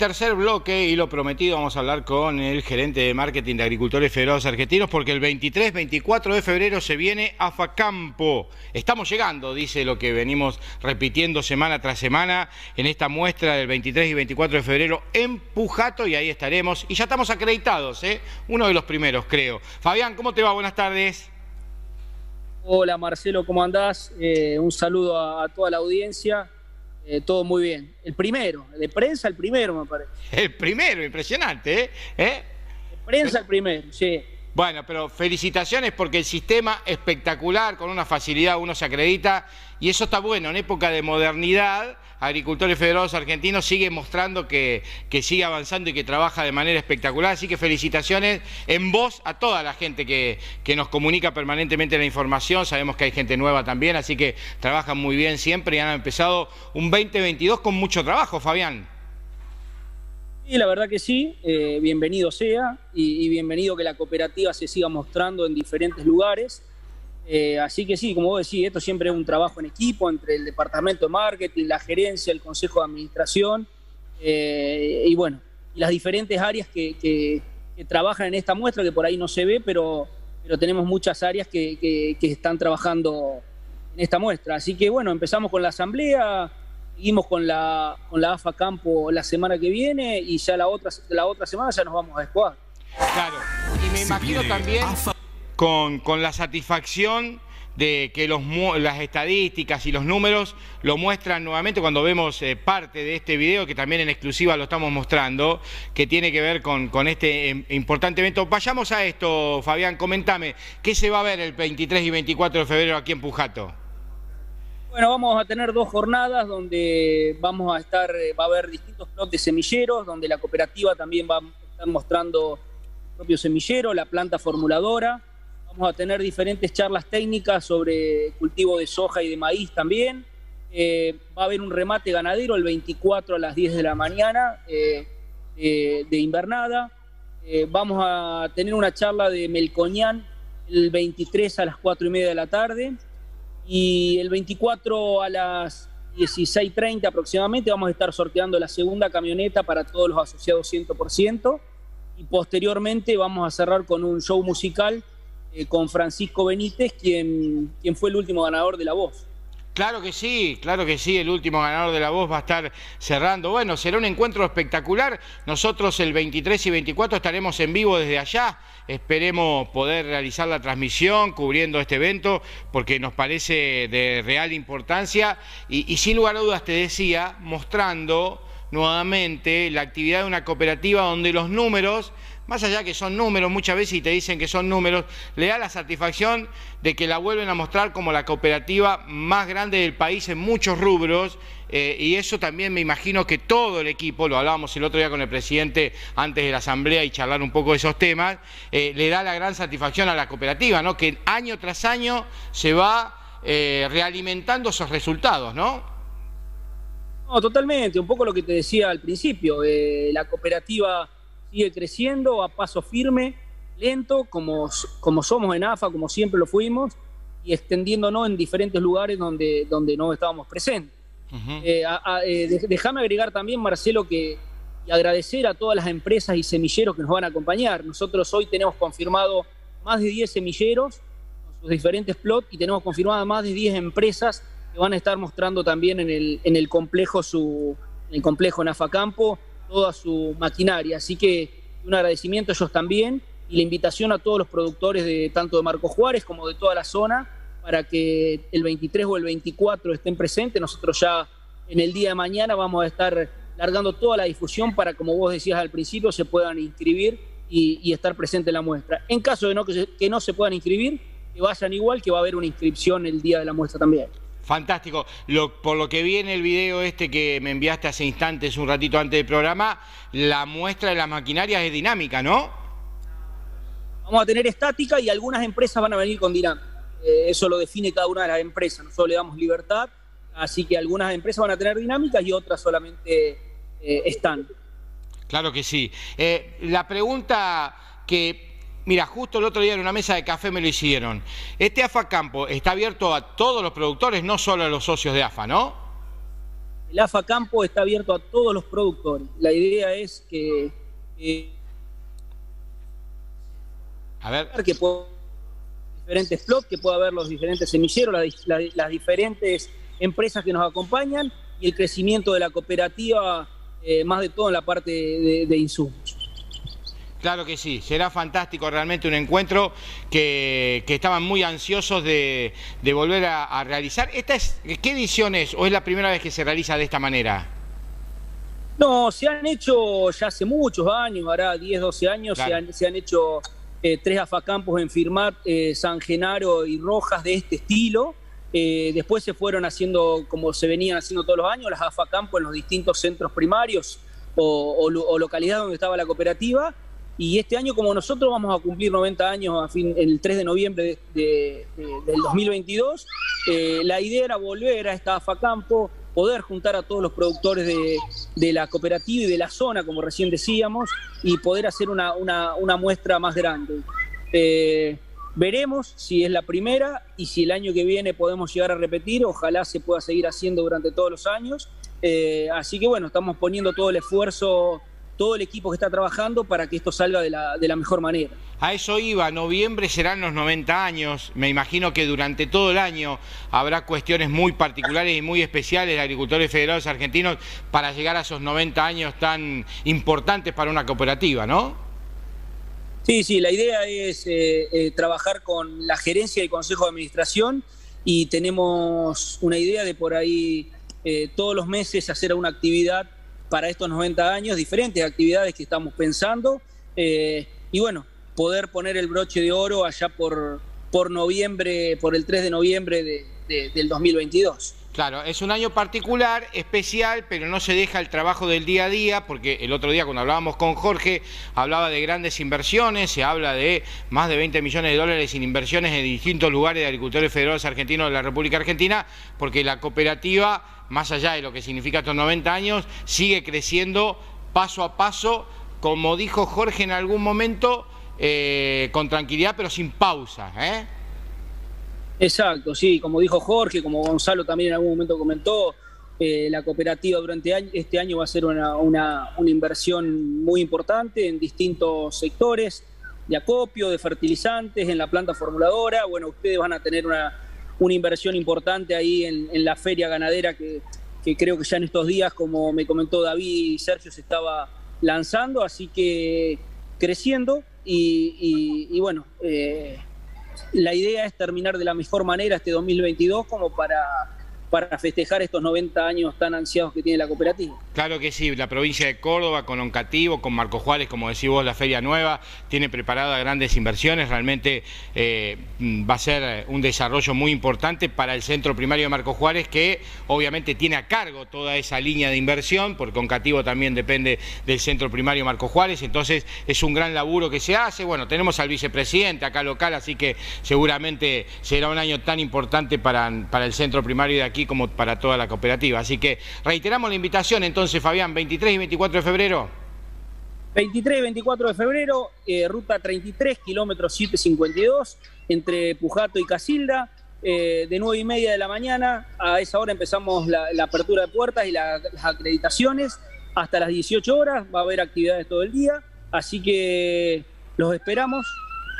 tercer bloque, y lo prometido, vamos a hablar con el gerente de marketing de Agricultores Federados Argentinos, porque el 23-24 de febrero se viene a Facampo. Estamos llegando, dice lo que venimos repitiendo semana tras semana en esta muestra del 23 y 24 de febrero en Pujato, y ahí estaremos. Y ya estamos acreditados, ¿eh? uno de los primeros, creo. Fabián, ¿cómo te va? Buenas tardes. Hola Marcelo, ¿cómo andás? Eh, un saludo a toda la audiencia. Eh, todo muy bien. El primero, de prensa el primero, me parece. El primero, impresionante, ¿eh? ¿Eh? De prensa el primero, sí. Bueno, pero felicitaciones porque el sistema espectacular, con una facilidad uno se acredita y eso está bueno. En época de modernidad, Agricultores Federados Argentinos sigue mostrando que, que sigue avanzando y que trabaja de manera espectacular. Así que felicitaciones en voz a toda la gente que, que nos comunica permanentemente la información. Sabemos que hay gente nueva también, así que trabajan muy bien siempre y han empezado un 2022 con mucho trabajo, Fabián. Sí, la verdad que sí, eh, bienvenido sea y, bienvenido que la cooperativa se siga mostrando en diferentes lugares. Eh, así que sí, como vos decís, esto siempre es un trabajo en equipo entre el departamento de marketing, la gerencia, el consejo de administración eh, y bueno, las diferentes áreas que, trabajan en esta muestra, que por ahí no se ve, pero, pero tenemos muchas áreas que, que están trabajando en esta muestra. Así que bueno, empezamos con la asamblea Seguimos con la, con la AFA Campo la semana que viene y ya la otra, la otra semana ya nos vamos a Escuadra. Claro, y me imagino también con, con la satisfacción de que los, las estadísticas y los números lo muestran nuevamente cuando vemos eh, parte de este video, que también en exclusiva lo estamos mostrando, que tiene que ver con, con este em, importante evento. Vayamos a esto, Fabián, comentame, ¿qué se va a ver el 23 y 24 de febrero aquí en Pujato? Bueno, vamos a tener dos jornadas donde vamos a estar, eh, va a haber distintos plots de semilleros, donde la cooperativa también va a estar mostrando el propio semillero, la planta formuladora. Vamos a tener diferentes charlas técnicas sobre cultivo de soja y de maíz también. Eh, va a haber un remate ganadero el 24 a las 10 de la mañana eh, de invernada. vamos a tener una charla de Melcoñán el 23 a las 4 y media de la tarde. Y el 24 a las 16.30 aproximadamente vamos a estar sorteando la segunda camioneta para todos los asociados 100%. Y posteriormente vamos a cerrar con un show musical eh, con Francisco Benítez, quien, quien fue el último ganador de La Voz. Claro que sí, claro que sí, el último ganador de la voz va a estar cerrando. Bueno, será un encuentro espectacular. Nosotros el 23 y 24 estaremos en vivo desde allá. Esperemos poder realizar la transmisión cubriendo este evento porque nos parece de real importancia y, sin lugar a dudas te decía, mostrando nuevamente la actividad de una cooperativa donde los números más allá que son números muchas veces y te dicen que son números, le da la satisfacción de que la vuelven a mostrar como la cooperativa más grande del país en muchos rubros eh, y eso también me imagino que todo el equipo, lo hablábamos el otro día con el presidente antes de la asamblea y charlar un poco de esos temas, eh, le da la gran satisfacción a la cooperativa, ¿no? que año tras año se va eh, realimentando esos resultados, ¿no? No, totalmente, un poco lo que te decía al principio, la cooperativa sigue creciendo a paso firme, lento, como, como somos en AFA, como siempre lo fuimos, y extendiéndonos en diferentes lugares donde, donde no estábamos presentes. Eh, eh, déjame agregar también, Marcelo, que y agradecer a todas las empresas y semilleros que nos van a acompañar. Nosotros hoy tenemos confirmado más de 10 semilleros con sus diferentes plots y tenemos confirmado más de 10 empresas que van a estar mostrando también en el, en el complejo su en el complejo Nafa Campo toda su maquinaria. Así que un agradecimiento a ellos también y la invitación a todos los productores de tanto de Marco Juárez como de toda la zona para que el 23 o el 24 estén presentes. Nosotros ya en el día de mañana vamos a estar largando toda la difusión para, como vos decías al principio, se puedan inscribir y, estar presente en la muestra. En caso de no, que, que no se puedan inscribir, que vayan igual, que va a haber una inscripción el día de la muestra también. Fantástico. por lo que vi en el video este que me enviaste hace instantes, un ratito antes del programa, la muestra de las maquinarias es dinámica, ¿no? Vamos a tener estática y algunas empresas van a venir con dinámica. Eh, eso lo define cada una de las empresas. Nosotros le damos libertad, así que algunas empresas van a tener dinámicas y otras solamente eh, están. Claro que sí. Eh, la pregunta que Mira, justo el otro día en una mesa de café me lo hicieron. Este AFA Campo está abierto a todos los productores, no solo a los socios de AFA, ¿no? el AFA Campo está abierto a todos los productores. La idea es que... a ver. Que pueda, diferentes plots, que pueda haber los diferentes semilleros, las, diferentes empresas que nos acompañan y el crecimiento de la cooperativa, eh, más de todo en la parte de insumos. Claro que sí, será fantástico realmente un encuentro que, estaban muy ansiosos de, volver a, realizar. ¿Esta es, ¿Qué edición es o es la primera vez que se realiza de esta manera? No, se han hecho ya hace muchos años, ahora 10, 12 años, se, han, hecho eh, tres afacampos en Firmat, eh, San Genaro y Rojas de este estilo. Eh, después se fueron haciendo, como se venían haciendo todos los años, las afacampos en los distintos centros primarios o, o localidades donde estaba la cooperativa y este año, como nosotros vamos a cumplir 90 años a fin, el 3 de noviembre del 2022, eh, la idea era volver a esta AFACampo, poder juntar a todos los productores de, la cooperativa y de la zona, como recién decíamos, y poder hacer una, muestra más grande. Eh, veremos si es la primera y si el año que viene podemos llegar a repetir, ojalá se pueda seguir haciendo durante todos los años. Eh, así que bueno, estamos poniendo todo el esfuerzo todo el equipo que está trabajando para que esto salga de la, mejor manera. A eso iba, noviembre serán los 90 años, me imagino que durante todo el año habrá cuestiones muy particulares y muy especiales de agricultores federados argentinos para llegar a esos 90 años tan importantes para una cooperativa, ¿no? Sí, sí, la idea es eh, eh, trabajar con la gerencia y consejo de administración y tenemos una idea de por ahí eh, todos los meses hacer una actividad para estos 90 años, diferentes actividades que estamos pensando. Eh, y bueno, poder poner el broche de oro allá por, por noviembre, por el 3 de noviembre del 2022. Claro, es un año particular, especial, pero no se deja el trabajo del día a día, porque el otro día cuando hablábamos con Jorge, hablaba de grandes inversiones, se habla de más de 20 millones de dólares en inversiones en distintos lugares de agricultores federados argentinos de la República Argentina, porque la cooperativa, más allá de lo que significa estos 90 años, sigue creciendo paso a paso, como dijo Jorge en algún momento, eh, con tranquilidad, pero sin pausa. ¿eh? Exacto, sí, como dijo Jorge, como Gonzalo también en algún momento comentó, eh, la cooperativa durante este año va a ser una, inversión muy importante en distintos sectores de acopio, de fertilizantes, en la planta formuladora. Bueno, ustedes van a tener una, inversión importante ahí en, la feria ganadera que, creo que ya en estos días, como me comentó David y Sergio, se estaba lanzando, así que creciendo y, bueno. Eh, la idea es terminar de la mejor manera este 2022 como para para festejar estos 90 años tan ansiados que tiene la cooperativa. Claro que sí, la provincia de Córdoba con Oncativo, con Marco Juárez, como decís vos, la Feria Nueva, tiene preparadas grandes inversiones, realmente eh, va a ser un desarrollo muy importante para el centro primario de Marco Juárez, que obviamente tiene a cargo toda esa línea de inversión, porque Oncativo también depende del centro primario Marco Juárez, entonces es un gran laburo que se hace, bueno, tenemos al vicepresidente acá local, así que seguramente será un año tan importante para el centro primario de aquí como para toda la cooperativa. Así que reiteramos la invitación entonces, Fabián, 23 y 24 de febrero. 23 y 24 de febrero, eh, ruta 33, kilómetros 752, entre Pujato y Casilda. Eh, de 9 y media de la mañana, a esa hora empezamos la, apertura de puertas y las acreditaciones. Hasta las 18 horas va a haber actividades todo el día. Así que los esperamos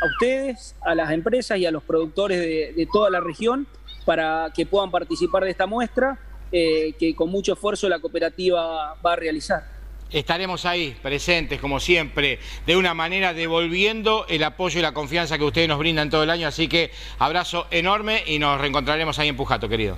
a ustedes, a las empresas y a los productores de toda la región para que puedan participar de esta muestra eh, que con mucho esfuerzo la cooperativa va a realizar. Estaremos ahí, presentes, como siempre, de una manera devolviendo el apoyo y la confianza que ustedes nos brindan todo el año. Así que abrazo enorme y nos reencontraremos ahí en Pujato, querido.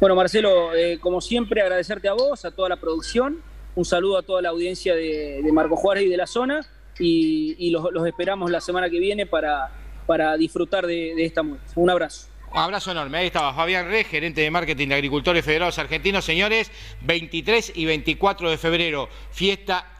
Bueno, Marcelo, eh, como siempre, agradecerte a vos, a toda la producción. Un saludo a toda la audiencia de, Marco Juárez y de la zona. Y, los, esperamos la semana que viene para, para disfrutar de, de esta muestra. Un abrazo. Un abrazo enorme. Ahí estaba Fabián Re, gerente de marketing de Agricultores Federados Argentinos. Señores, 23 y 24 de febrero, fiesta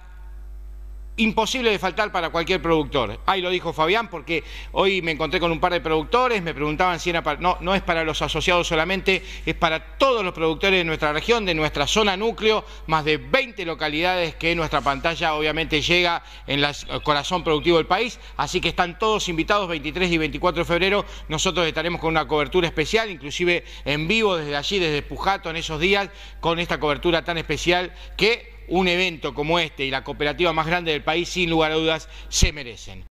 imposible de faltar para cualquier productor. Ahí lo dijo Fabián porque hoy me encontré con un par de productores, me preguntaban si era para... No, no es para los asociados solamente, es para todos los productores de nuestra región, de nuestra zona núcleo, más de 20 localidades que nuestra pantalla obviamente llega en el corazón productivo del país, así que están todos invitados 23 y 24 de febrero, nosotros estaremos con una cobertura especial, inclusive en vivo desde allí, desde Pujato en esos días, con esta cobertura tan especial que un evento como este y la cooperativa más grande del país, sin lugar a dudas, se merecen.